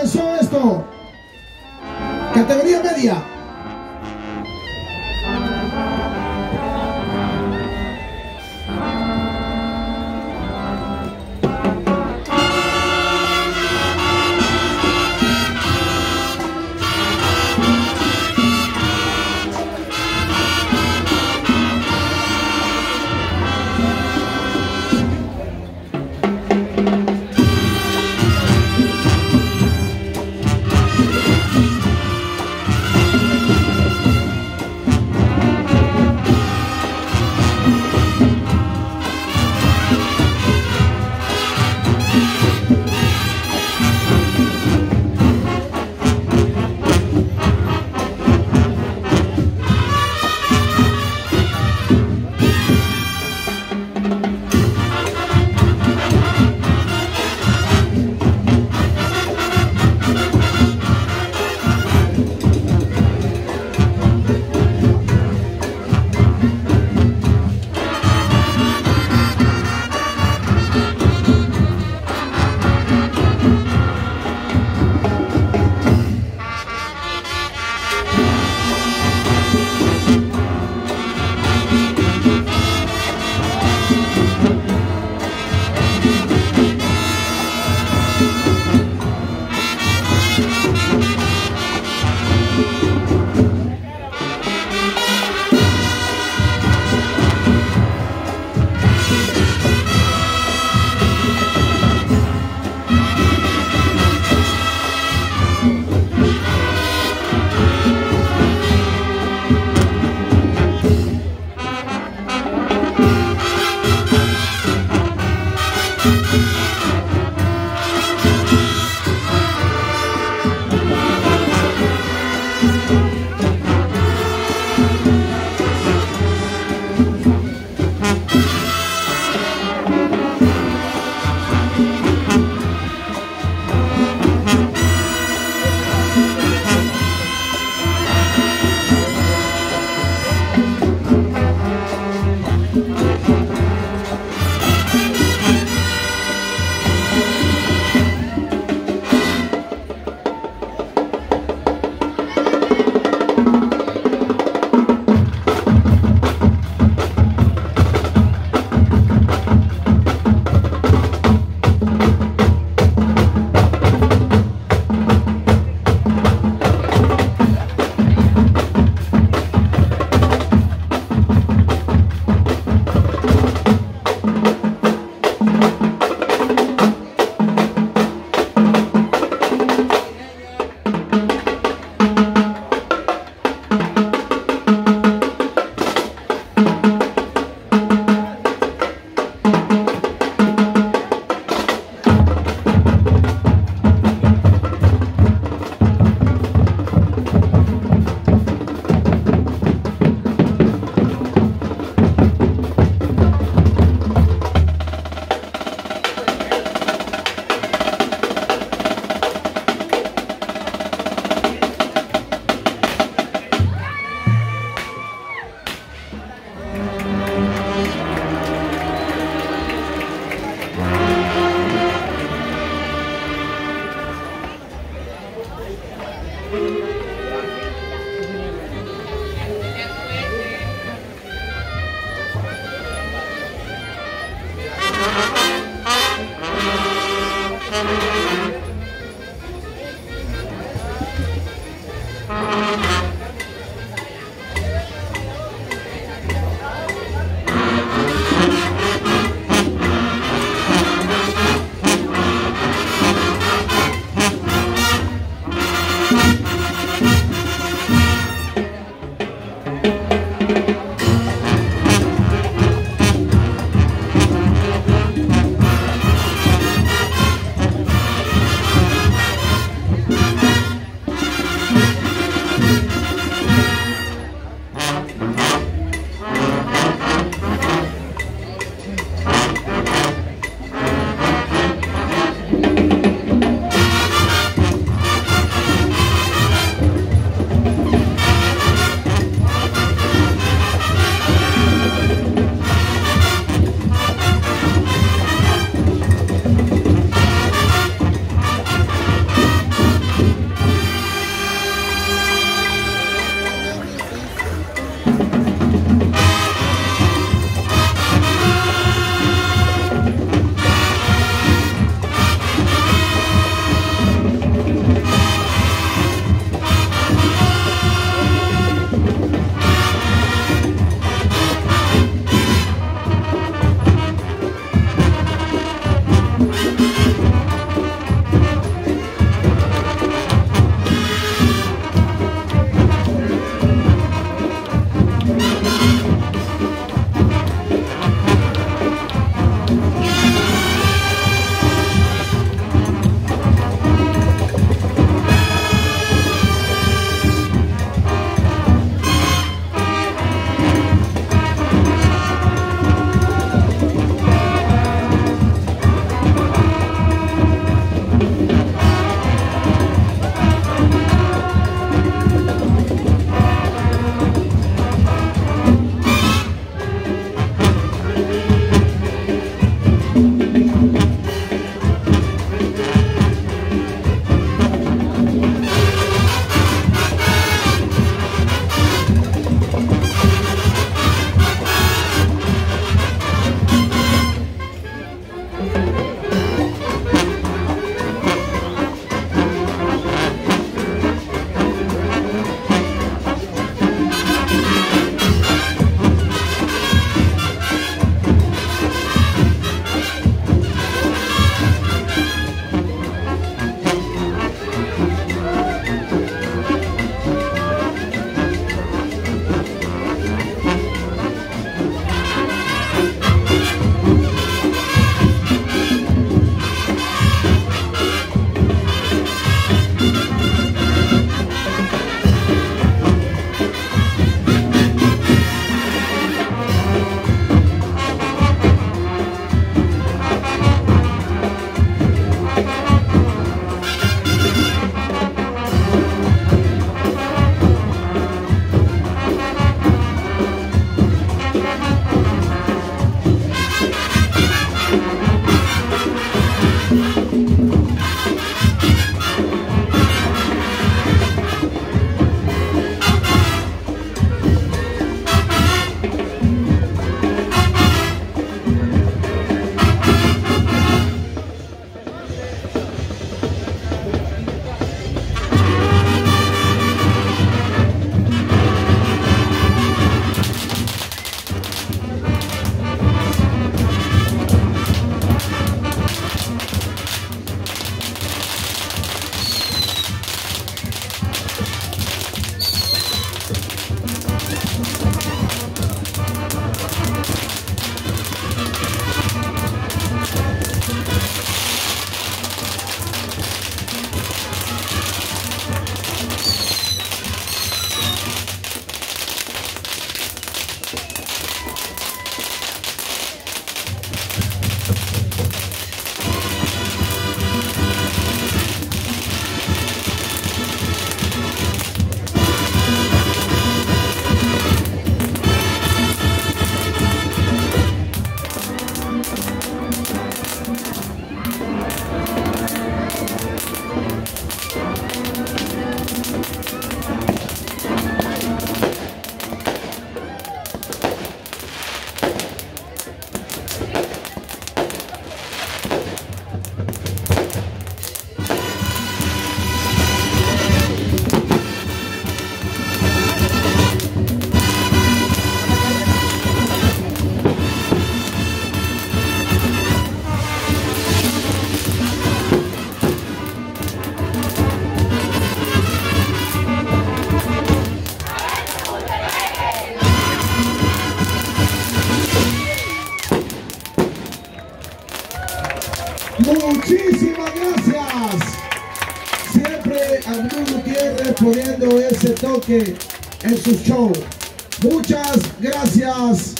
Atención esto. Categoría media. you. Muchísimas gracias. Siempre Abdul Gutiérrez poniendo ese toque en su show. Muchas gracias.